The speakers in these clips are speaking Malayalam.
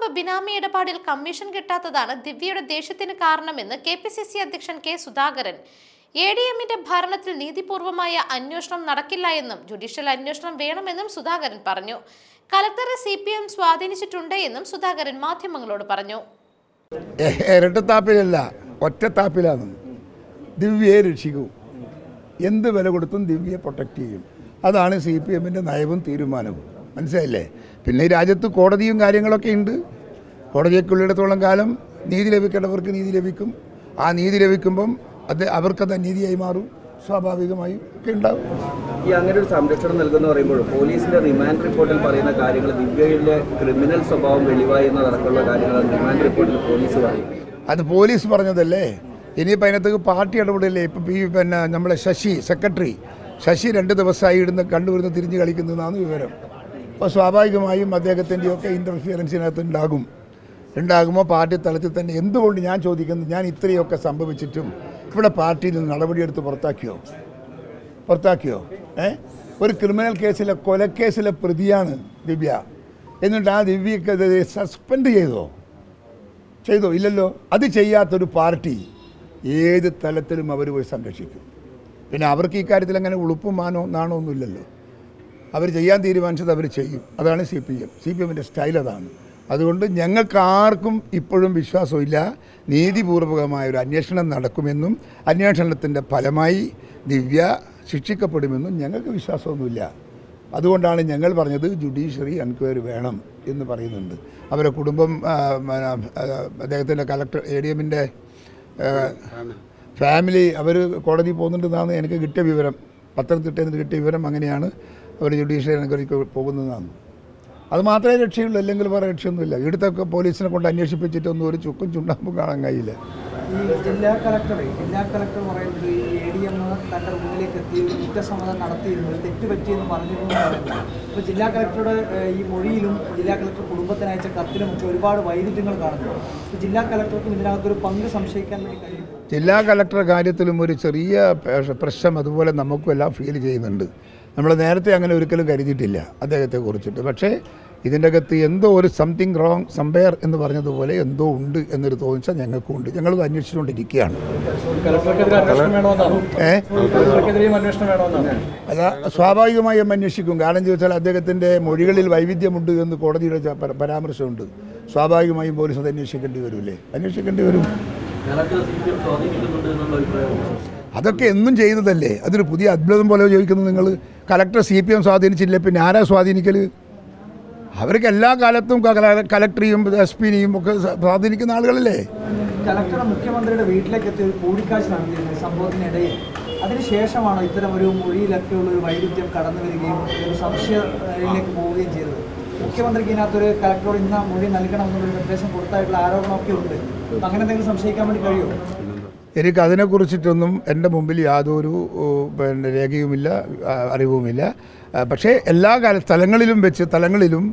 പമ്പ് ബിനാമി ഇടപാടിൽ കമ്മീഷൻ കിട്ടാത്തതാണ് ദിവ്യയുടെ ദേഷ്യത്തിന് കാരണമെന്ന് കെ പി സി സി അധ്യക്ഷൻ കെ സുധാകരൻ. എ ഡി എമ്മിന്റെ ഭരണത്തിൽ നീതിപൂർവമായ അന്വേഷണം നടക്കില്ല എന്നും ജുഡീഷ്യൽ അന്വേഷണം വേണമെന്നും സുധാകരൻ പറഞ്ഞു. കലക്ടറെ സി പി എം സ്വാധീനിച്ചിട്ടുണ്ട് എന്നും സുധാകരൻ മാധ്യമങ്ങളോട് പറഞ്ഞു. ഇരട്ടത്താപ്പിലല്ല ഒറ്റത്താപ്പിലാണ് ദിവ്യയെ രക്ഷിക്കും. എന്ത് വില കൊടുത്തും ദിവ്യയെ പ്രൊട്ടക്റ്റ് ചെയ്യും. അതാണ് സി പി എമ്മിന്റെ നയവും തീരുമാനവും. മനസ്സിലായില്ലേ? പിന്നെ ഈ രാജ്യത്ത് കോടതിയും കാര്യങ്ങളൊക്കെ ഉണ്ട്. കോടതിയൊക്കെയുള്ളിടത്തോളം കാലം നീതി ലഭിക്കേണ്ടവർക്ക് നീതി ലഭിക്കും. ആ നീതി ലഭിക്കുമ്പം അത് അവർക്കത് അനീതിയായി മാറും. സ്വാഭാവികമായും ഒക്കെ ഉണ്ടാവും. ഈ അങ്ങനെ ഒരു സംരക്ഷണം നൽകുന്ന പറയുമ്പോൾ പോലീസിന്റെ റിമാൻഡ് റിപ്പോർട്ടിൽ പറയുന്ന കാര്യങ്ങൾ ദിവ്യയിലെ ക്രിമിനൽ സ്വഭാവം വെളിവായി എന്നതടക്കമുള്ള കാര്യങ്ങൾ റിമാൻഡ് റിപ്പോർട്ടിൽ പോലീസ് പറയും. അത് പോലീസ് പറഞ്ഞതല്ലേ? ഇനിയിപ്പോൾ അതിനകത്ത് പാർട്ടി ഇടപെടില്ലേ ഇപ്പം ഈ പിന്നെ നമ്മളെ ശശി സെക്രട്ടറി ശശി രണ്ട് ദിവസമായി ഇടുന്ന കണ്ടുവരുന്ന തിരിഞ്ഞ് കളിക്കുന്നതാണ് വിവരം. അപ്പോൾ സ്വാഭാവികമായും അദ്ദേഹത്തിന്റെയൊക്കെ ഇന്റർഫിയറൻസിനകത്ത് ഉണ്ടാകും ഉണ്ടാകുമ്പോൾ പാർട്ടി തലത്തിൽ തന്നെ എന്തുകൊണ്ട് ഞാൻ ചോദിക്കുന്നത് ഞാൻ ഇത്രയൊക്കെ സംഭവിച്ചിട്ടും ഇവിടെ പാർട്ടിയിൽ നിന്ന് നടപടിയെടുത്ത് പുറത്താക്കിയോ? പുറത്താക്കിയോ? ഏ? ഒരു ക്രിമിനൽ കേസിലെ കൊലക്കേസിലെ പ്രതിയാണ് ദിവ്യ. എന്നിട്ട് ആ ദിവ്യക്കെതിരെ സസ്പെൻഡ് ചെയ്തോ? ചെയ്തോ? ഇല്ലല്ലോ. അത് ചെയ്യാത്തൊരു പാർട്ടി ഏത് തലത്തിലും അവർ പോയി സംരക്ഷിക്കും. പിന്നെ അവർക്ക് ഈ കാര്യത്തിൽ അങ്ങനെ ഉളുപ്പും മാനോ നാണോ ഒന്നുമില്ലല്ലോ അവർ ചെയ്യാൻ തീരുമാനിച്ചത് അവർ ചെയ്യും. അതാണ് C P M. C P എമ്മിന്റെ സ്റ്റൈൽ അതാണ്. അതുകൊണ്ട് ഞങ്ങൾക്കാർക്കും ഇപ്പോഴും വിശ്വാസമില്ല. നീതിപൂർവകമായ ഒരു അന്വേഷണം നടക്കുമെന്നും അന്വേഷണത്തിന്റെ ഫലമായി ദിവ്യ ശിക്ഷിക്കപ്പെടുമെന്നും ഞങ്ങൾക്ക് വിശ്വാസമൊന്നുമില്ല. അതുകൊണ്ടാണ് ഞങ്ങൾ പറഞ്ഞത് ജുഡീഷ്യറി എൻക്വയറി വേണം എന്ന് പറയുന്നുണ്ട്. അവരെ കുടുംബം അദ്ദേഹത്തിന്റെ കലക്ടർ എ ഡി എമ്മിന്റെ ഫാമിലി അവർ കോടതി പോകുന്നുണ്ടെന്നാണ് എനിക്ക് കിട്ടിയ വിവരം. പത്തനംതിട്ടയിൽ നിന്ന് കിട്ടിയ വിവരം അങ്ങനെയാണ്. അവർ ജുഡീഷ്യറി എൻക്വയറിക്ക് പോകുന്നതാണ്. അത് മാത്രമേ രക്ഷയുള്ളൂ അല്ലെങ്കിൽ വേറെ രക്ഷയൊന്നുമില്ല. ഇവിടുത്തെ പോലീസിനെ കൊണ്ട് അന്വേഷിപ്പിച്ചിട്ടൊന്നും ഒരു ചുക്കും ചുണ്ടാമ്പും കാണാൻ കഴിയില്ല. ഈ ജില്ലാ കളക്ടറെ ജില്ലാ കളക്ടർ പറയുന്നത് ഈ എ ഡി എം തന്റെ മുന്നിലേക്ക് എത്തി കുറ്റസമ്മതം നടത്തിയിരുന്നു തെറ്റ് പറ്റിയെന്ന് പറഞ്ഞിരുന്നു അപ്പോൾ ജില്ലാ കളക്ടറുടെ ഈ മൊഴിയിലും ജില്ലാ കളക്ടർ കുടുംബത്തിന് അയച്ച കത്തിലും ഒക്കെ ഒരുപാട് വൈരുദ്ധ്യങ്ങൾ കാണുന്നു. അപ്പോൾ ജില്ലാ കളക്ടർക്കും ഇതിനകത്തൊരു പങ്ക് സംശയിക്കാൻ വേണ്ടി കഴിയും ജില്ലാ കളക്ടർ കാര്യത്തിലും ഒരു ചെറിയ പ്രശ്നം അതുപോലെ നമുക്കും എല്ലാം ഫീൽ ചെയ്യുന്നുണ്ട്. നമ്മൾ നേരത്തെ അങ്ങനെ ഒരിക്കലും കരുതിയിട്ടില്ല അദ്ദേഹത്തെ കുറിച്ചിട്ട്. പക്ഷേ ഇതിന്റെ അകത്ത് എന്തോ ഒരു സംതിങ് റോങ് സംബെയർ എന്ന് പറഞ്ഞതുപോലെ എന്തോ ഉണ്ട് എന്നൊരു തോന്നിച്ചാൽ ഞങ്ങൾക്കും ഉണ്ട് ഞങ്ങൾ അന്വേഷിച്ചുകൊണ്ടിരിക്കുകയാണ്. അല്ല സ്വാഭാവികമായും അന്വേഷിക്കും. കാരണം ചോദിച്ചാൽ അദ്ദേഹത്തിന്റെ മൊഴികളിൽ വൈവിധ്യമുണ്ട് എന്ന് കോടതിയുടെ പരാമർശമുണ്ട്. സ്വാഭാവികമായും പോലീസ് അത് അന്വേഷിക്കേണ്ടി വരുമല്ലേ അന്വേഷിക്കേണ്ടി വരും. അതൊക്കെ എന്നും ചെയ്യുന്നതല്ലേ? അതൊരു പുതിയ അത്ഭുതം പോലെ ചോദിക്കുന്നത് നിങ്ങൾ. കലക്ടർ സി പി എം സ്വാധീനിച്ചില്ലേ? പിന്നെ ആരാ സ്വാധീനിക്കൽ അവർക്ക് എല്ലാ കാലത്തും കലക്ടറിയും എസ് പിനെയും ഒക്കെ സ്വാധീനിക്കുന്ന ആളുകളല്ലേ? കലക്ടർ മുഖ്യമന്ത്രിയുടെ വീട്ടിലേക്ക് എത്തി ഒരു കൂടിക്കാഴ്ച നടത്തിയിരുന്നു സംഭവത്തിനിടയിൽ. അതിനുശേഷമാണ് ഇത്തരം ഒരു മൊഴിയിലൊക്കെയുള്ള ഒരു വൈരുദ്ധ്യം കടന്നു വരികയും ഒരു സംശയത്തിലേക്ക് പോവുകയും ചെയ്തത്? മുഖ്യമന്ത്രിക്ക് ഇതിനകത്തൊരു കലക്ടറോട് ഇന്ന മൊഴി നൽകണമെന്നുള്ളൊരു നിർദ്ദേശം കൊടുത്തായിട്ടുള്ള ആരോപണമൊക്കെ ഉണ്ട്. അങ്ങനെ എന്തെങ്കിലും സംശയിക്കാൻ വേണ്ടി കഴിയുമോ? എനിക്ക് അതിനെക്കുറിച്ചിട്ടൊന്നും എന്റെ മുമ്പിൽ യാതൊരു പിന്നെ രേഖയുമില്ല അറിവുമില്ല. പക്ഷേ എല്ലാ കാല സ്ഥലങ്ങളിലും വെച്ച് തലങ്ങളിലും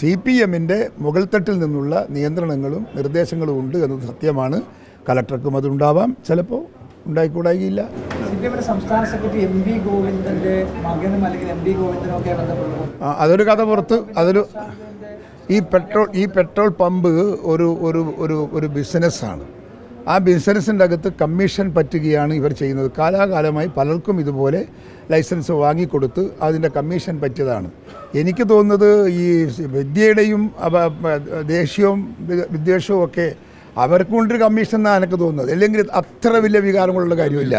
സി പി എമ്മിന്റെ മുകൾത്തട്ടിൽ നിന്നുള്ള നിയന്ത്രണങ്ങളും നിർദ്ദേശങ്ങളും ഉണ്ട് എന്നത് സത്യമാണ്. കലക്ടർക്കും അതുണ്ടാവാം. ചിലപ്പോൾ ഉണ്ടായിക്കൂടായില്ല സംസ്ഥാന സെക്രട്ടറി എം വി ഗോവിന്ദന്റെ മകനും അല്ലെങ്കിൽ എം വി ഗോവിന്ദനൊക്കെ അതൊരു കഥ പുറത്ത്. അതൊരു ഈ പെട്രോൾ ഈ പെട്രോൾ പമ്പ് ഒരു ഒരു ഒരു ഒരു ബിസിനസ്സാണ്. ആ ബിസിനസ്സിന്റെ അകത്ത് കമ്മീഷൻ പറ്റുകയാണ് ഇവർ ചെയ്യുന്നത്. കാലാകാലമായി പലർക്കും ഇതുപോലെ ലൈസൻസ് വാങ്ങിക്കൊടുത്ത് അതിന്റെ കമ്മീഷൻ പറ്റിയതാണ്. എനിക്ക് തോന്നുന്നത് ഈ വിദ്യയുടെയും ദേഷ്യവും വിദ്വേഷവും ഒക്കെ അവർക്കുണ്ടൊരു കമ്മീഷൻ എന്നാണ് എനിക്ക് തോന്നുന്നത്. അല്ലെങ്കിൽ അത്ര വലിയ വികാരങ്ങളുള്ള കാര്യമില്ല.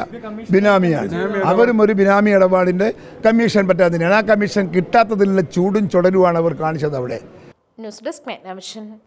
ബിനാമിയാണ്. അവരും ഒരു ബിനാമി ഇടപാടിന്റെ കമ്മീഷൻ പറ്റാത്തതിനാണ് ആ കമ്മീഷൻ കിട്ടാത്തതിലുള്ള ചൂടും ചുടലുമാണ് അവർ കാണിച്ചത് അവിടെ. News desk